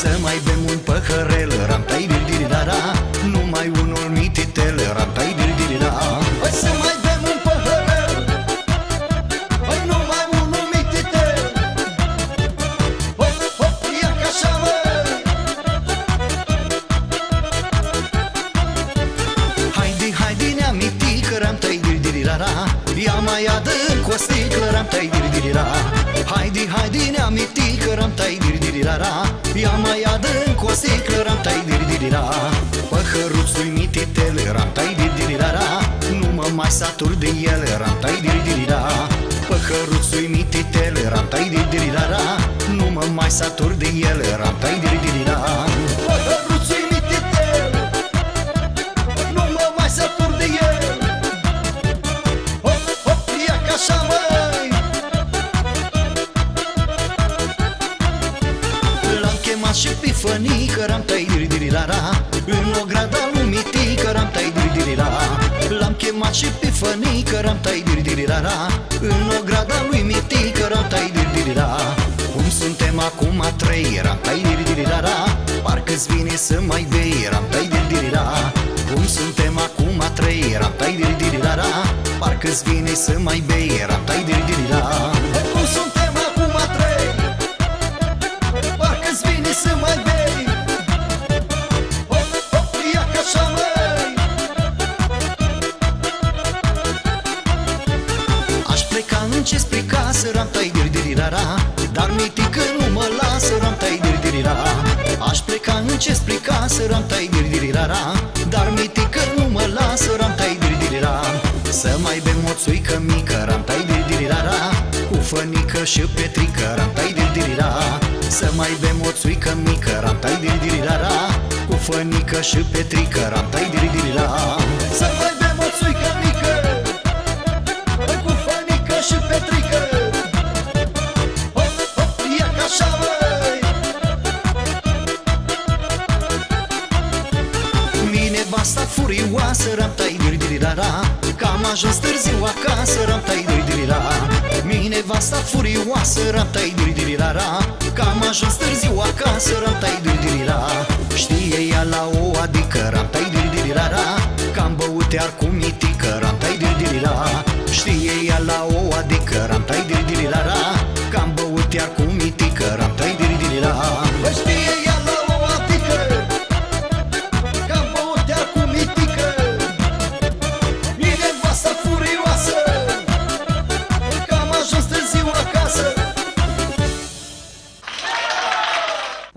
să mai Tache Petri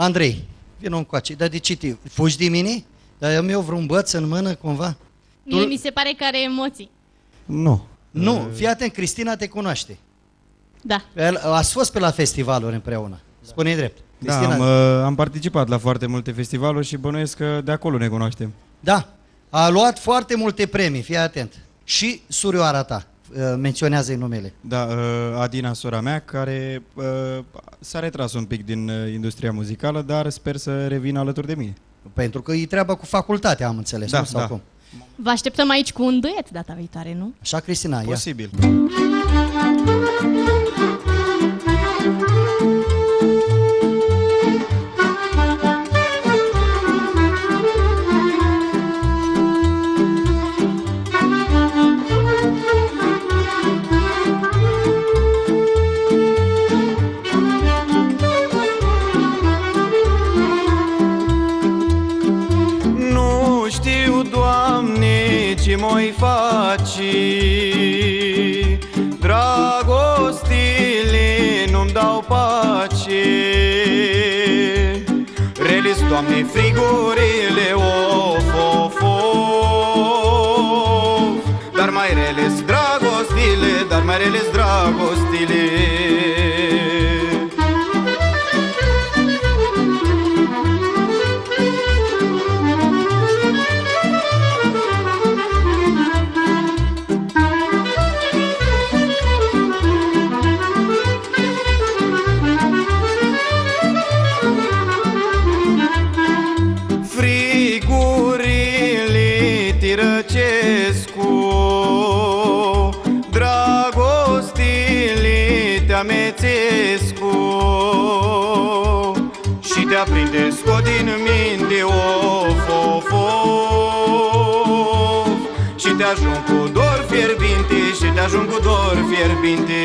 Andrei, vină încoace, dar de ce te fugi de mine? Dar am eu vreun băț în mână cumva? Mie tu... mi se pare că are emoții. Nu. Nu, fii atent, Cristina te cunoaște. Da. A ați fost pe la festivaluri împreună, da. spune drept. Da, Cristina... Da, am, uh, am participat la foarte multe festivaluri și bănuiesc că de acolo ne cunoaștem. Da, a luat foarte multe premii, fii atent. Și surioara ta. Uh, menționează numele. Da, uh, Adina, sora mea, care uh, s-a retras un pic din industria muzicală, dar sper să revină alături de mine. Pentru că e treaba cu facultatea, am înțeles, da, nu? Sau da. cum? Vă așteptăm aici cu un duet data viitoare, nu? Așa, Cristina, Posibil. Ia. Doamne, frigurile, of, of, of. Dar mai reles dragostile, dar mai reles dragostile te ajung cu dor fierbinte Și te ajung cu dor fierbinte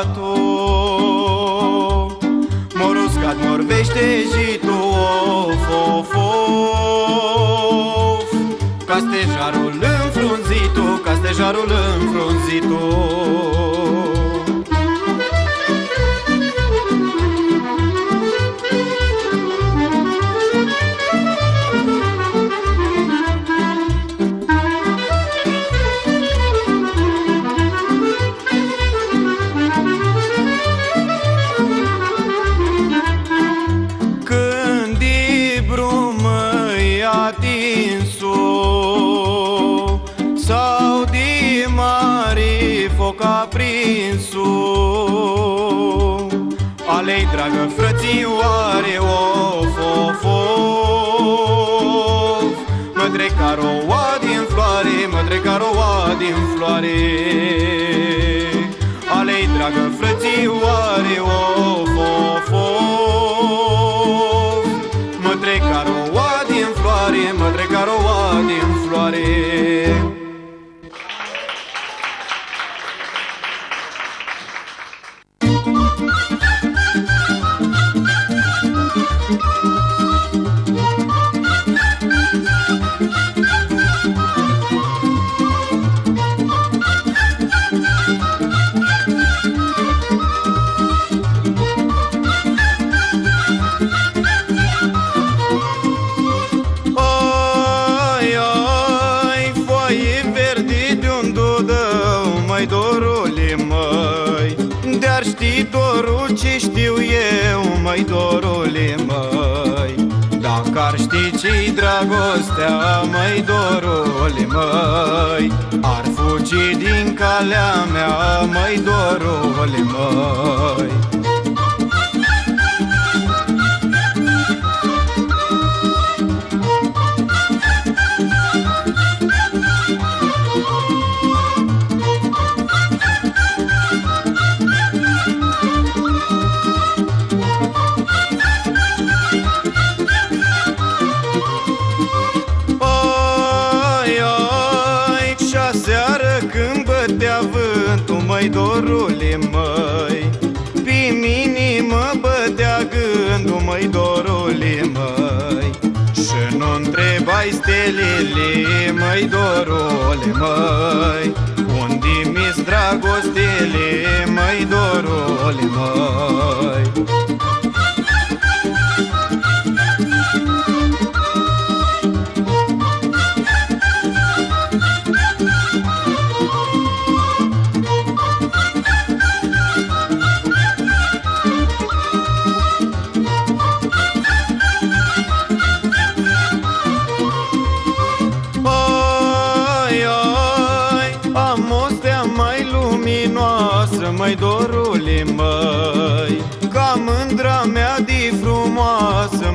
uscatul Mor uscat, mor veștejitul Of, of, of. Ca stejarul înfrunzitul Ca stejarul înfrunzitul dragă frățioare of, of, of. Mă trec ca roa din floare, mă trec ca roa din floare. Alei dragă dorul ce știu eu, mai dorule, măi. Dacă ar ști ce-i dragostea, mai dorule, măi Ar fugi din calea mea, mai dorule, măi măi, dorule, măi Pe mine mă bătea gândul, măi, dorule, măi. Și nu întrebai stelele, măi, dorule, măi. Unde mi-s dragostele, măi, dorule, măi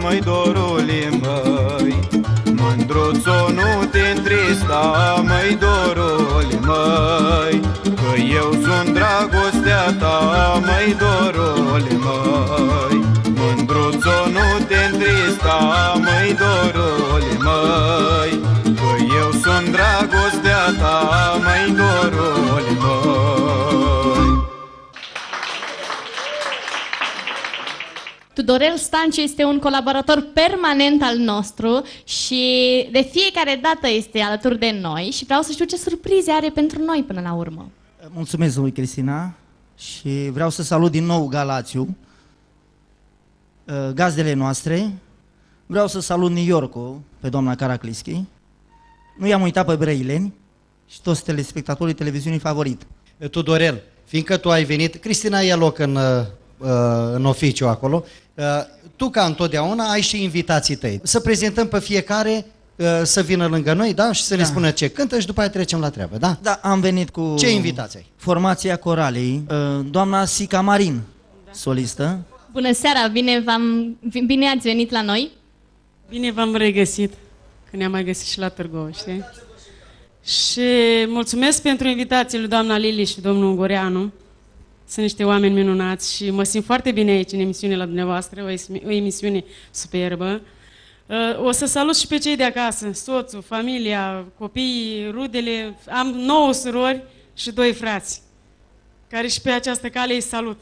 măi dorule măi. Mândruțo nu te întrista, măi dorule măi. Că eu sunt dragostea ta, măi dorule măi. Mândruțo nu te întrista, măi dorule măi. Că eu sunt dragostea ta, măi dorule măi Tudorel Stanciu este un colaborator permanent al nostru și de fiecare dată este alături de noi și vreau să știu ce surprize are pentru noi până la urmă. Mulțumesc lui Cristina și vreau să salut din nou Galațiu, uh, gazdele noastre. Vreau să salut New Yorkul pe doamna Caraclischi. Nu i-am uitat pe Brăileni și toți telespectatorii televiziunii favorit. Tudorel, fiindcă tu ai venit, Cristina ia loc în, uh, uh, în oficiu acolo, uh, tu ca întotdeauna ai și invitații tăi. Să prezentăm pe fiecare uh, să vină lângă noi, da? Și să ne Da. spună ce cântă și după aia trecem la treabă, da? Da, am venit cu Ce invitații ai? formația coralei, uh, doamna Sica Marin, solistă. Bună seara, bine, v-am, bine ați venit la noi. Bine v-am regăsit, că ne-am mai găsit și la Târgoviște. știi? Și mulțumesc pentru invitații lui doamna Lili și domnul Ungureanu. Sunt niște oameni minunați și mă simt foarte bine aici în emisiune la dumneavoastră, o, esmi- o emisiune superbă. Uh, O să salut și pe cei de acasă, soțul, familia, copiii, rudele. Am nouă surori și doi frați, care și pe această cale îi salut.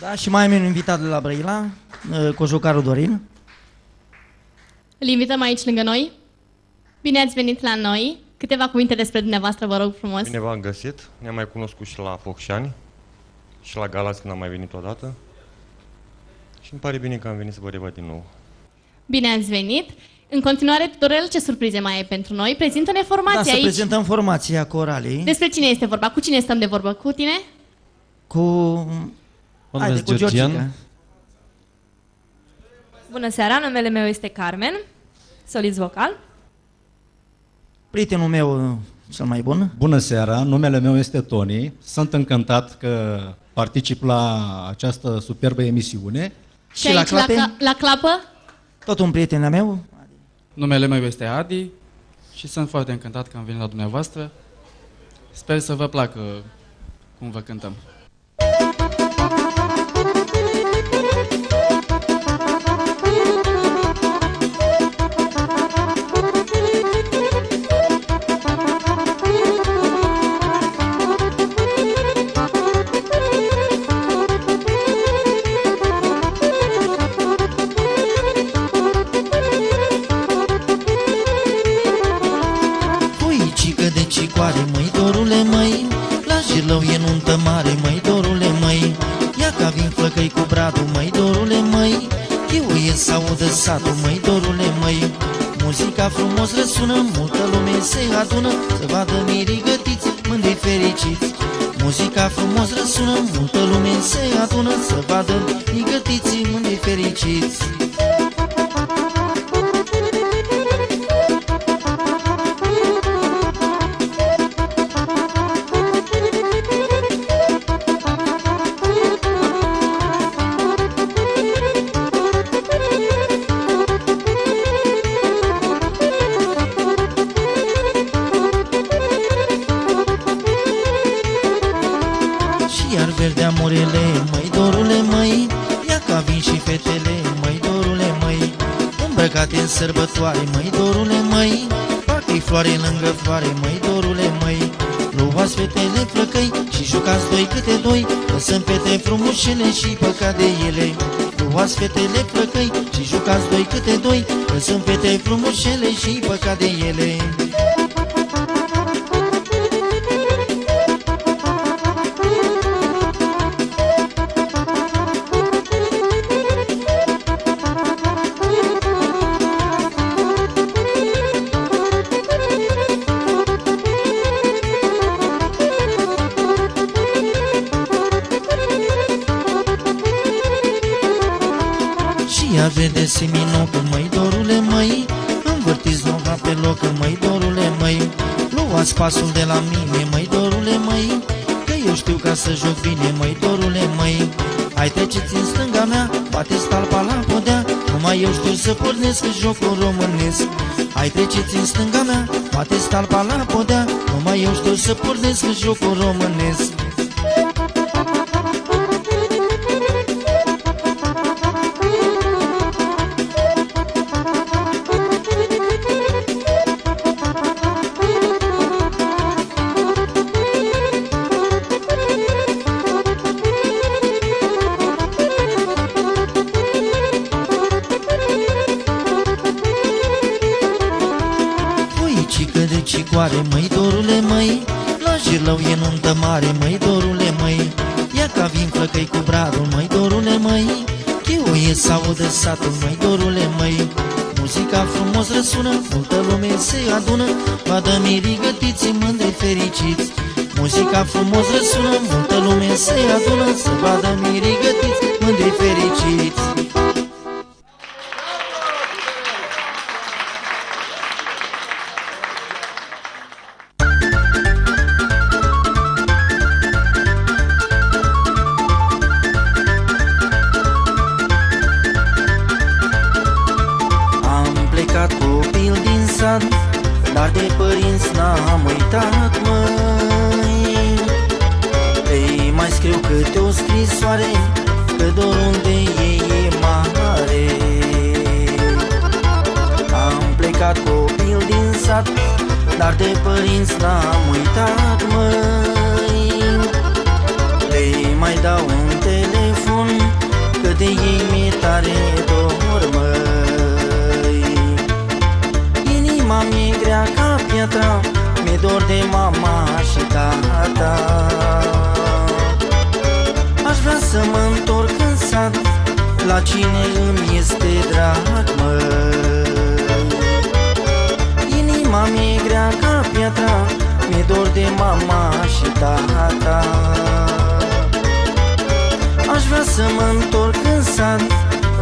Da, și mai am un invitat de la Brăila, uh, Cojocarul Dorin. Îl invităm aici lângă noi. Bine ați venit la noi. Câteva cuvinte despre dumneavoastră, vă rog frumos. Bine v-am găsit. Ne-am mai cunoscut și la Focșani și la Galați când am mai venit odată. Și îmi pare bine că am venit să vă revăd din nou. Bine ați venit. În continuare, Tudorel, ce surprize mai ai pentru noi? Prezintă-ne Da, formația să aici. prezentăm formația coralei Despre cine este vorba? Cu cine stăm de vorbă? Cu tine? cu... Mă Haide, numesc cu Georgian. Georgica. Bună seara, numele meu este Carmen, solist vocal. Prietenul meu uh, cel mai bun. Bună seara, numele meu este Tony. Sunt încântat că particip la această superbă emisiune. Și, aici, la, cla- la clapă? Tot un prieten al meu. Numele meu este Adi și sunt foarte încântat că am venit la dumneavoastră. Sper să vă placă cum vă cântăm. Audă satul, măi dorule măi. Muzica frumos răsună, multă lume se adună Să vadă mirii gătiți, mândri fericiți. Muzica frumos răsună, multă lume se adună Să vadă mirii gătiți, mândri fericiți sărbătoare, măi dorule măi. Parcă-i floare lângă floare, măi dorule măi. Luați fetele flăcăi și jucați doi câte doi Că sunt fete frumușele și păcat de ele. Luați fetele flăcăi și jucați doi câte doi Că sunt fete frumușele și păcat de ele pasul de la mine, măi dorule măi Că eu știu ca să joc bine, măi dorule măi. Hai treceți în stânga mea, bateți talpa la podea Numai eu știu să pornesc jocul românesc. Hai treceți în stânga mea, bateți talpa la podea Numai eu știu să pornesc jocul românesc adună Vadă mirii gătiți, mândri fericiți. Muzica frumos răsună, multă lume se adună Să vadă mirii gătiți, mândri fericiți mi-e tare dor, măi. Inima mi-e grea ca piatra Mi-e dor de mama și tata. Aș vrea să mă întorc în sat La cine îmi este drag, măi. Inima mi-e grea ca piatra Mi-e dor de mama și tata. Aș vrea să mă întorc în sat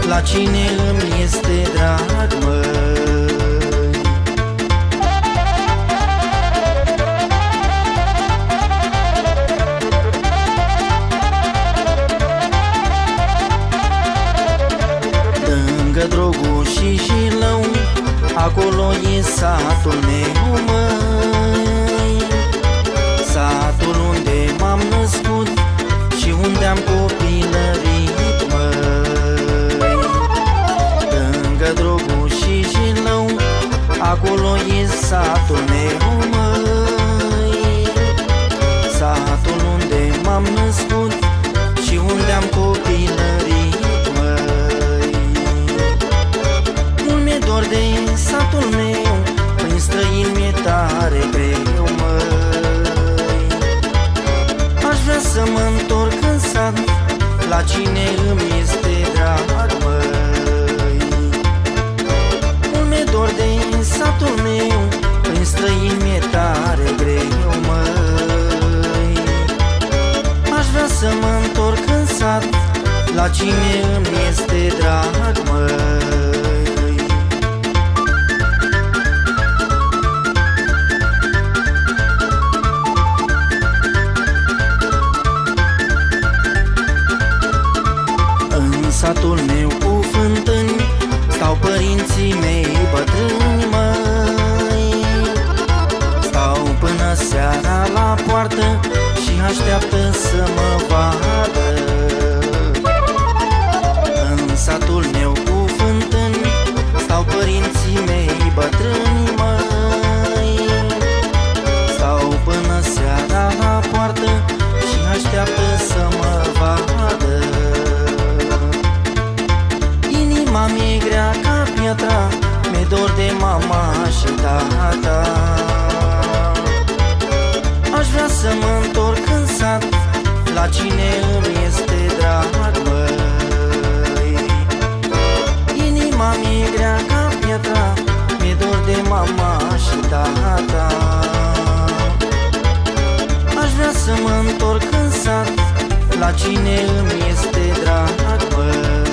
La cine îmi este drag, măi Lângă drogul și jilău Acolo e satul meu, măi. Satul unde m-am născut Și unde am copilărit, Acolo e satul meu, măi. Satul unde m-am născut Și unde am copilărit, măi. Mult mi-e dor de satul meu Prin străini mi-e tare greu, măi. Aș vrea să mă întorc în sat La cine îmi La cine îmi este drag, măi. În satul meu cu fântâni Stau părinții mei bătrâni, măi. Stau până seara la poartă Și așteaptă Inima mi-e grea ca piatra Mi-e dor de mama și tata. Aș vrea să mă întorc în sat La cine îmi este drag, măi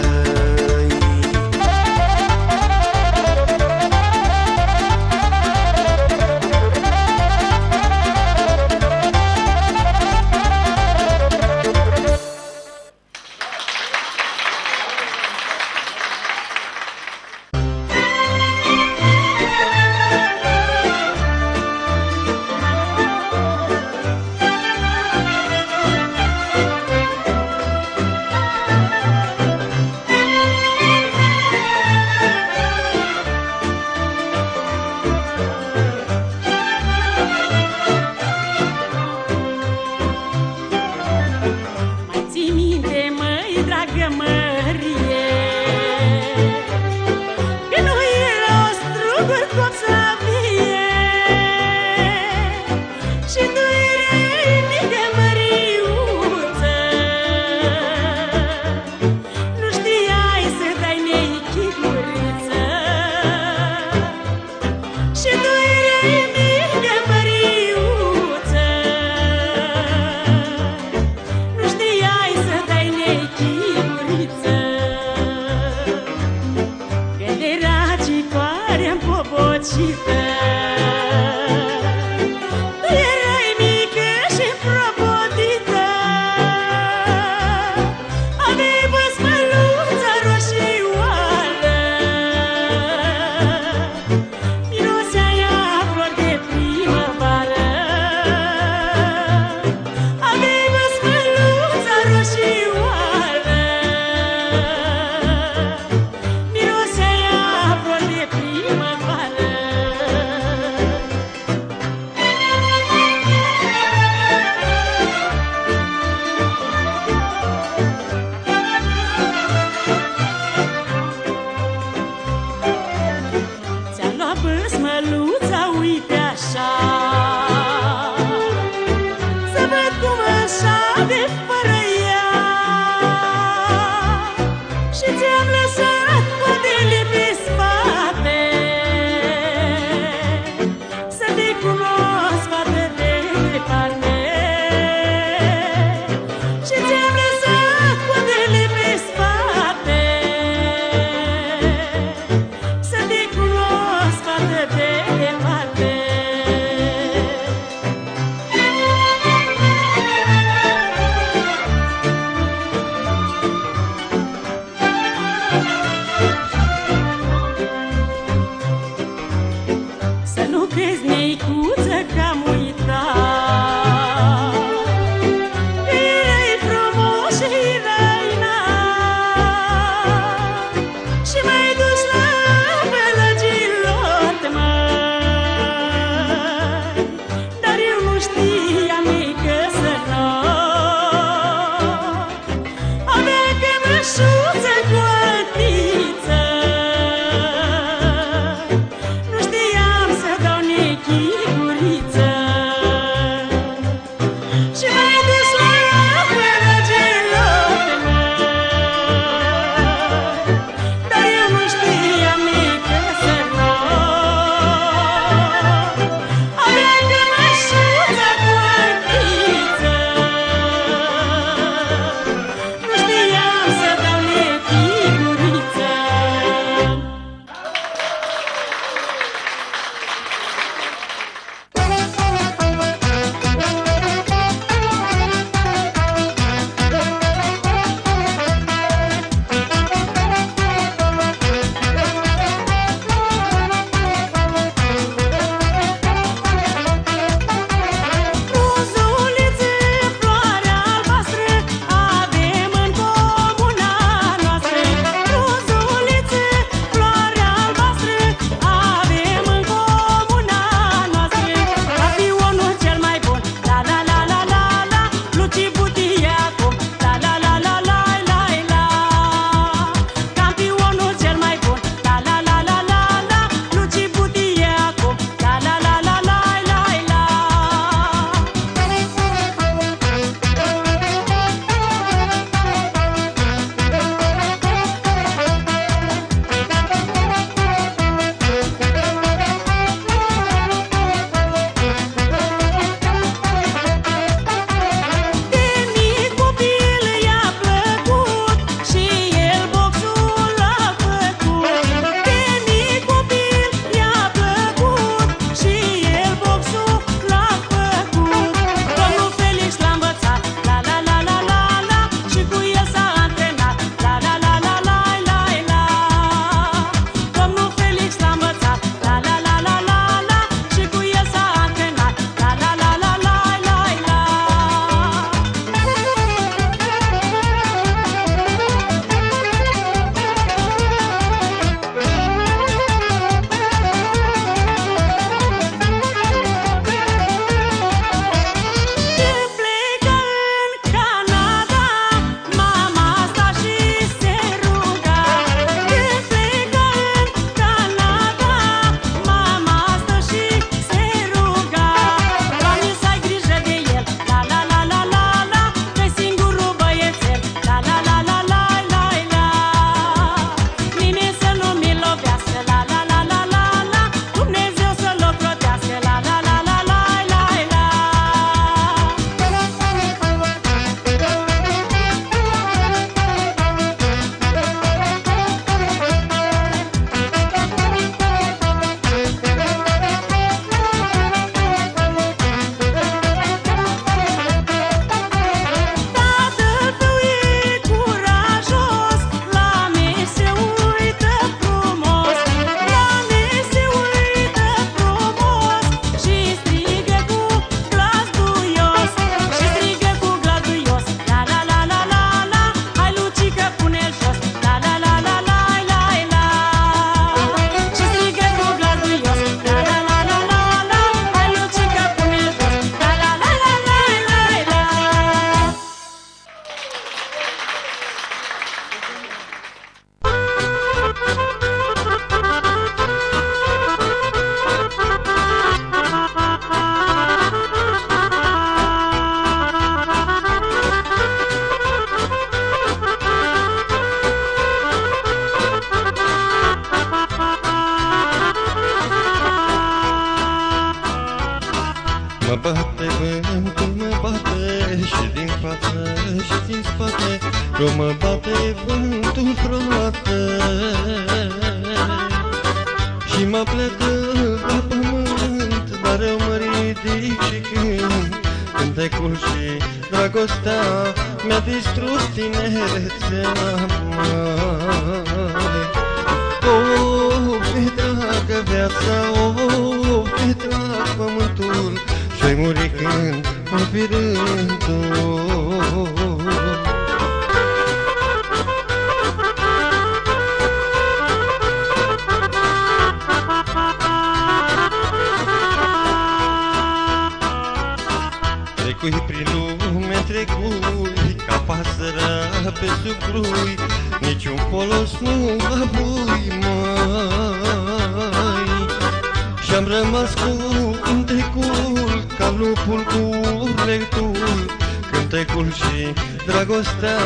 urletul Cântecul și dragostea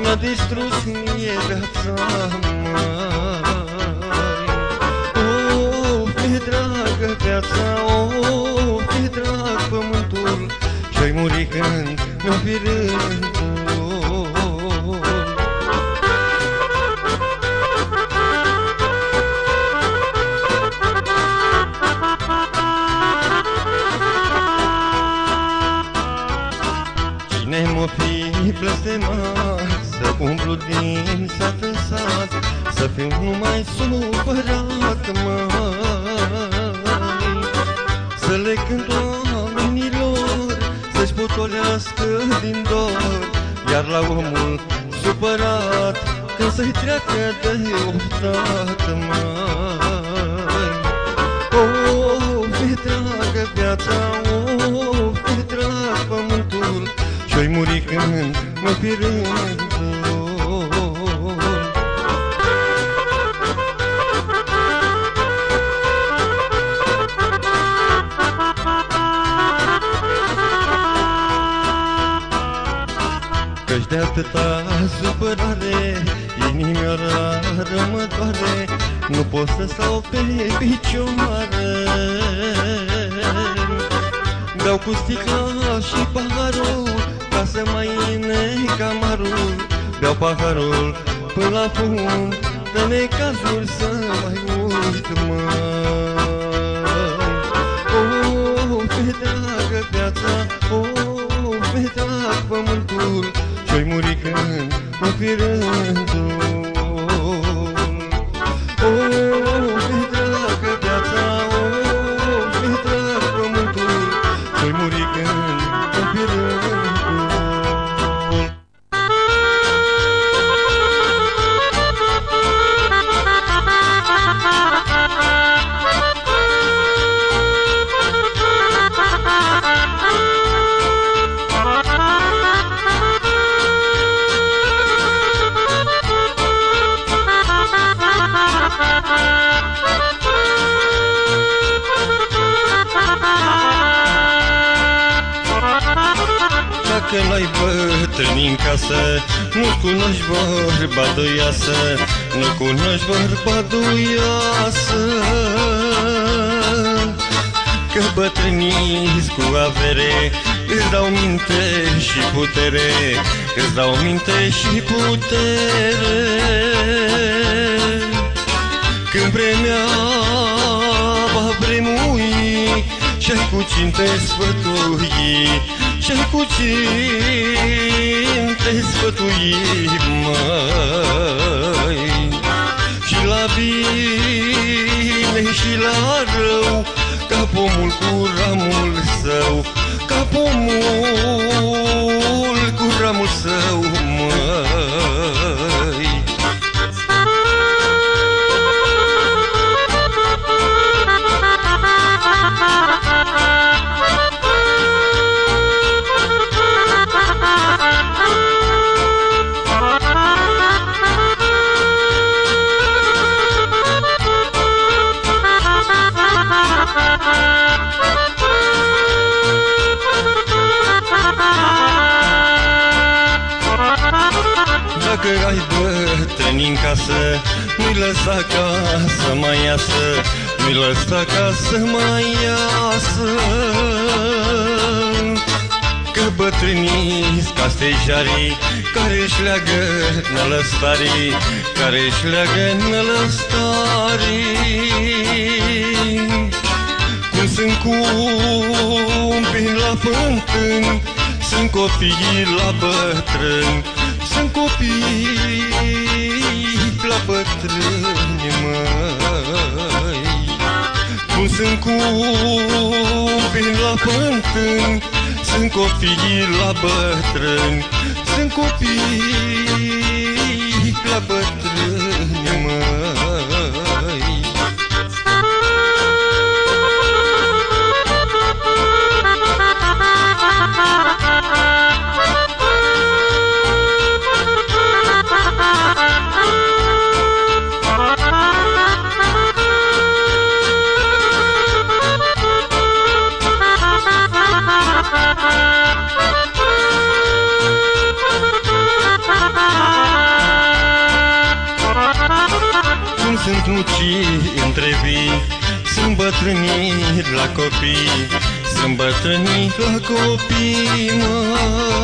Mi-a distrus mie viața, mai Oh, fi dragă viața, oh, fi drag pământul Și-ai muri când mi-o fi rândul blestemat Să umblu din sat în sat Să fiu numai supărat, măi Să le cânt oamenilor Să-și potolească din dor Iar la omul supărat Când să-i treacă de oftat, măi Oh, fi dragă viața, oh, fi drag pământul Și-oi muri când mă fi rândul Căci de atâta supărare Inimioara mă doare Nu pot să stau pe picioare. Beau cu sticla paharul până la fund De necazuri să mai uit, măi Oh, pe dragă viața, oh, pe drag pământul Și-oi muri când mă fi rândul bătrâni în casă Nu cunoști bărbat de iasă Nu cunoști bărbat de iasă Că bătrânii cu avere Îți dau minte și putere Îți dau minte și putere. Când vremea va vremui Și-ai cu cinte sfătui Și-ai cu cinte sfătui, măi. Și la bine și la rău Ca pomul cu ramul său Ca pomul cu ramul său, Dacă ai bătrâni în casă Nu-i lăsa ca să mai iasă Nu-i lăsa ca să mai iasă. Că bătrânii ca stejarii Care își leagă nălăstarii Care își leagă nălăstarii Cum sunt cumpii la fântâni Sunt copiii la bătrâni Sunt copii la bătrâni, măi. Cum sunt cumpii la fântâni sunt copii la bătrâni. Sunt copii la bătrâni, Cum sunt nucii între vii Sunt bătrânii la copii Sunt bătrânii la copii, măi.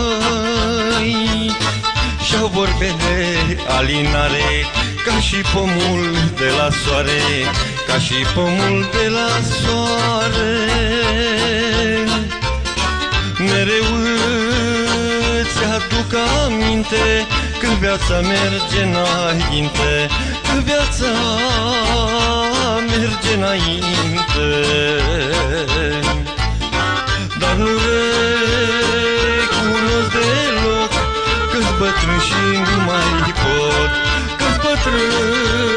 Și-au vorbe de alinare Ca și pomul de la soare Ca și pomul de la soare. Mereu îți aduc aminte Când viața merge înainte Când viața merge înainte. Dar nu recunosc deloc Că-s bătrân și nu mai pot Că-s bătrân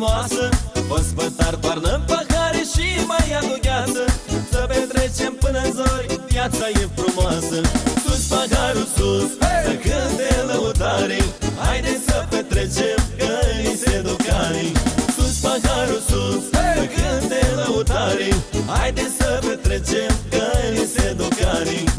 frumoasă. Ospătar toarnă în și mai adu gheață. Să petrecem până zori, viața e frumoasă. Sus paharul sus, hey! să cânte lăutare. Haide să petrecem, că îi se ducare Sus paharul sus, hey! să cânte lăutare. Haide să petrecem, că îi se ducare